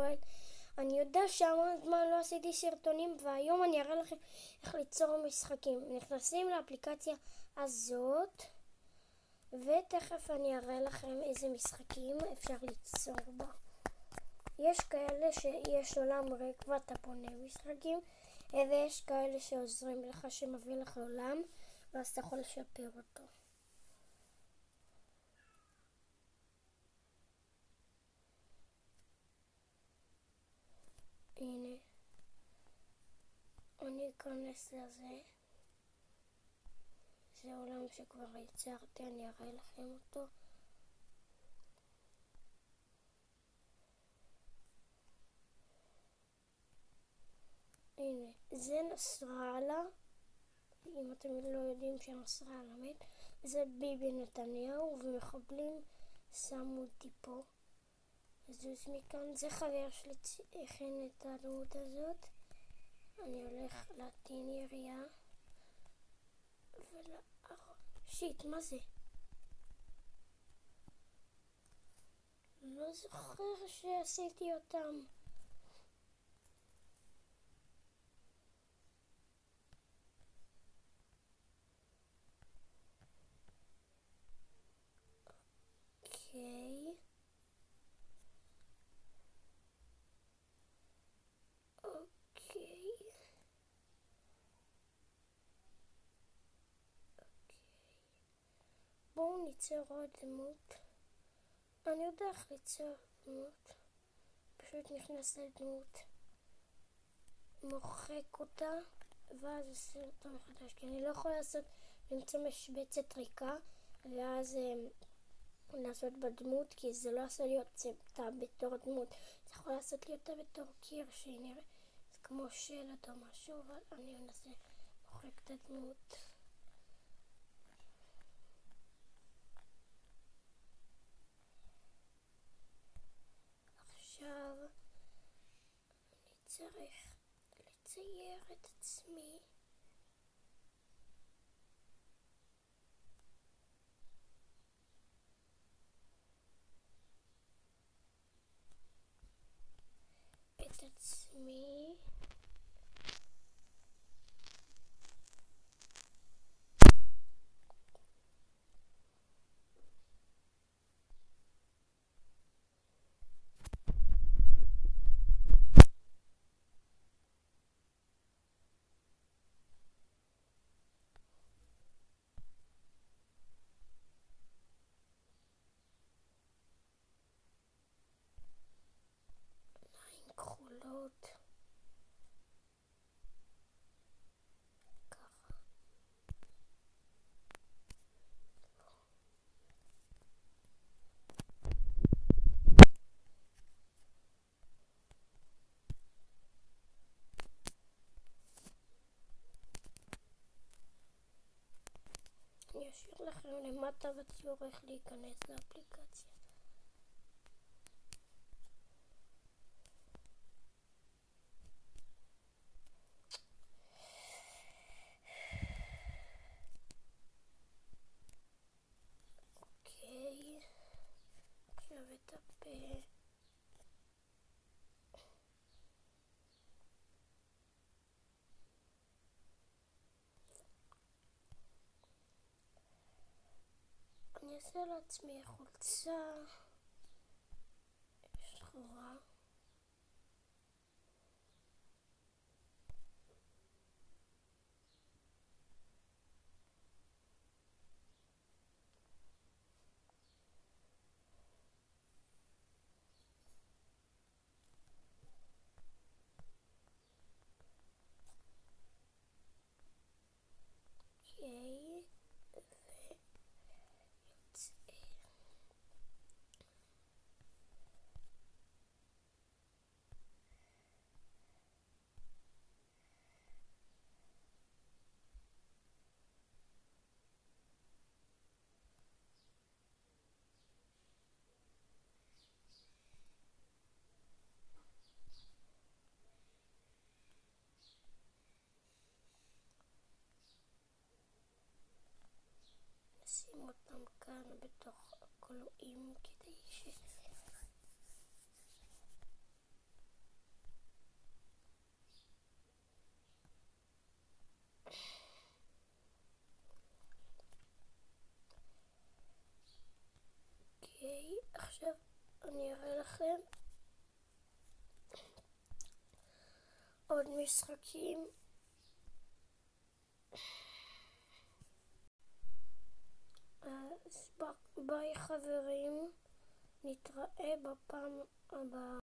יואל. אני יודע שהמון זמן לא עשיתי סרטונים והיום אני אראה לכם איך ליצור משחקים. נכנסים לאפליקציה הזאת ותכף אני אראה לכם איזה משחקים אפשר ליצור בה. יש כאלה שיש עולם ריק ואתה בונה משחקים ויש כאלה שעוזרים לך שמביא לך עולם ואז אתה יכול לשפר אותו. הנה. אני אכנס לזה. זה עולם שכבר יצרתי, אני אראה לכם אותו. הנה, זה נסראללה, אם אתם לא יודעים שנסראללה מת, זה ביבי נתניהו, ומחבלים שמו אותי פה. לזוז מכאן. זה חבר שלי הכין את הדמות הזאת. אני הולך להטעין ירייה. ול... שיט, מה זה? לא זוכר שעשיתי אותם. בואו ניצור עוד דמות. אני יודע איך ליצור דמות. פשוט נכנס לדמות, מוחק אותה, ואז עושה אותה מחדש. כי אני לא יכולה לעשות, למצוא משבצת ריקה, ואז אה, לעשות בדמות, כי זה לא עשה לי אותה בתור דמות. זה יכול לעשות לי אותה בתור קיר שהיא נראית כמו שלט או משהו, אבל אני מנסה למחוק את הדמות. zurecht. Letzte Jahr das mich. Rettet's לכם למטה בציור איך להיכנס לאפליקציה. אוקיי, עכשיו את הפה. אני אעשה לעצמי חולצה כאן בתוך הכלואים כדי ש... אוקיי, עכשיו אני אראה לכם עוד משחקים. ביי חברים, נתראה בפעם הבאה.